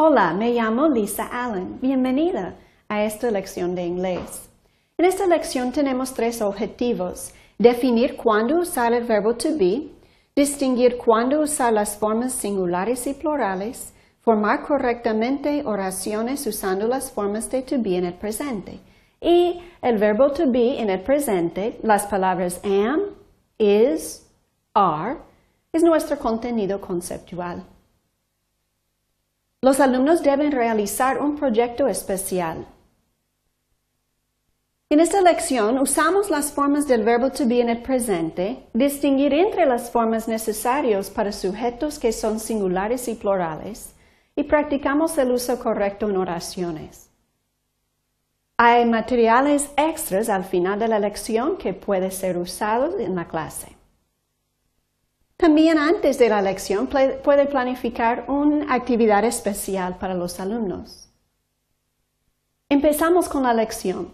Hola, me llamo Lisa Allen. Bienvenida a esta lección de inglés. En esta lección tenemos tres objetivos. Definir cuándo usar el verbo to be, distinguir cuándo usar las formas singulares y plurales, formar correctamente oraciones usando las formas de to be en el presente. Y el verbo to be en el presente, las palabras am, is, are, es nuestro contenido conceptual. Los alumnos deben realizar un proyecto especial. En esta lección usamos las formas del verbo to be en el presente, distinguir entre las formas necesarias para sujetos que son singulares y plurales, y practicamos el uso correcto en oraciones. Hay materiales extras al final de la lección que pueden ser usados en la clase. También antes de la lección puede planificar una actividad especial para los alumnos. Empezamos con la lección.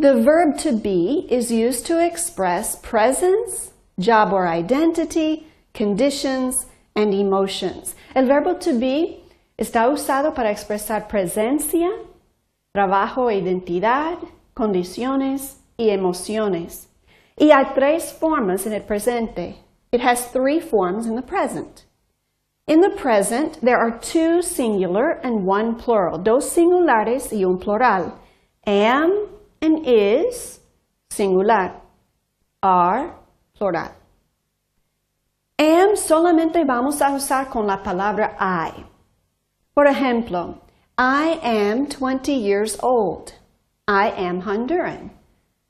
The verb to be is used to express presence, job or identity, conditions, and emotions. El verbo to be está usado para expresar presencia, trabajo e identidad, condiciones y emociones. Y hay tres formas en el presente. It has three forms in the present. In the present, there are two singular and one plural, dos singulares y un plural. Am and is, singular. Are, plural. Am solamente vamos a usar con la palabra I. Por ejemplo, I am 20 years old. I am Honduran.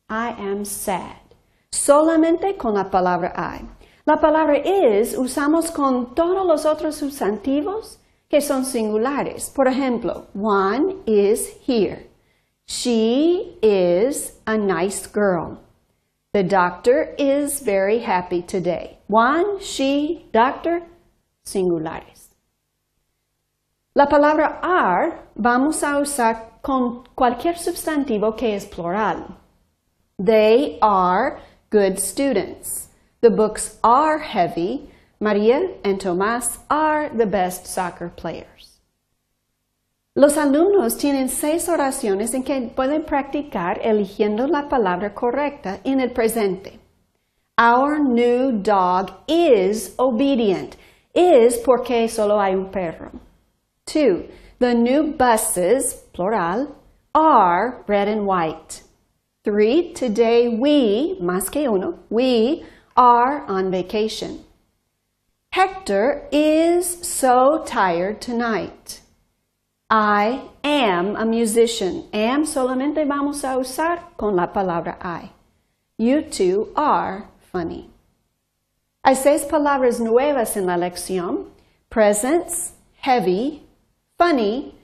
I am sad. Solamente con la palabra I. La palabra is usamos con todos los otros sustantivos que son singulares. Por ejemplo, one is here. She is a nice girl. The doctor is very happy today. One, she, doctor, singulares. La palabra are vamos a usar con cualquier sustantivo que es plural. They are good students. The books are heavy. Maria and Tomás are the best soccer players. Los alumnos tienen seis oraciones en que pueden practicar eligiendo la palabra correcta en el presente. Our new dog is obedient. Is porque solo hay un perro. Two, the new buses, plural, are red and white. Three, today we, más que uno, we are on vacation. Hector is so tired tonight. I am a musician. Am solamente vamos a usar con la palabra I. You two are funny. Hay seis palabras nuevas en la lección. Presence, heavy, funny,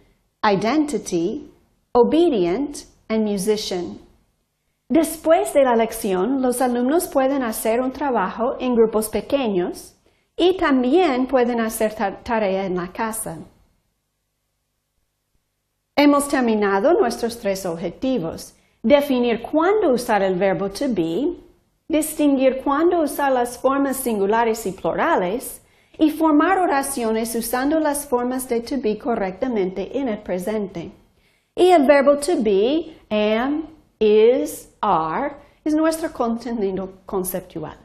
identity, obedient, and musician. Después de la lección, los alumnos pueden hacer un trabajo en grupos pequeños y también pueden hacer tarea en la casa. Hemos terminado nuestros tres objetivos. Definir cuándo usar el verbo to be, distinguir cuándo usar las formas singulares y plurales, y formar oraciones usando las formas de to be correctamente en el presente. Y el verbo to be, am, is, are, es nuestro contenido conceptual.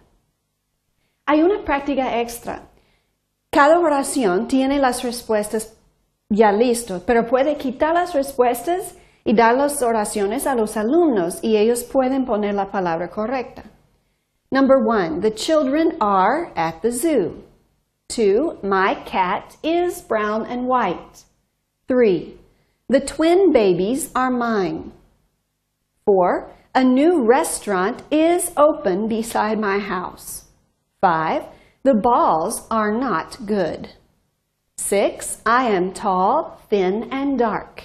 Hay una práctica extra. Cada oración tiene las respuestas ya listas, pero puede quitar las respuestas y dar las oraciones a los alumnos y ellos pueden poner la palabra correcta. Number one, the children are at the zoo. Two, my cat is brown and white. Three, the twin babies are mine. Four, a new restaurant is open beside my house. Five, the balls are not good. Six, I am tall, thin, and dark.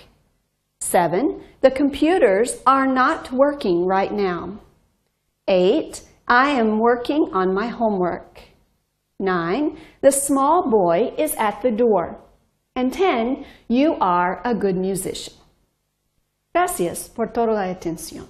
Seven, the computers are not working right now. Eight, I am working on my homework. Nine, the small boy is at the door. And ten, you are a good musician. Gracias por toda la atención.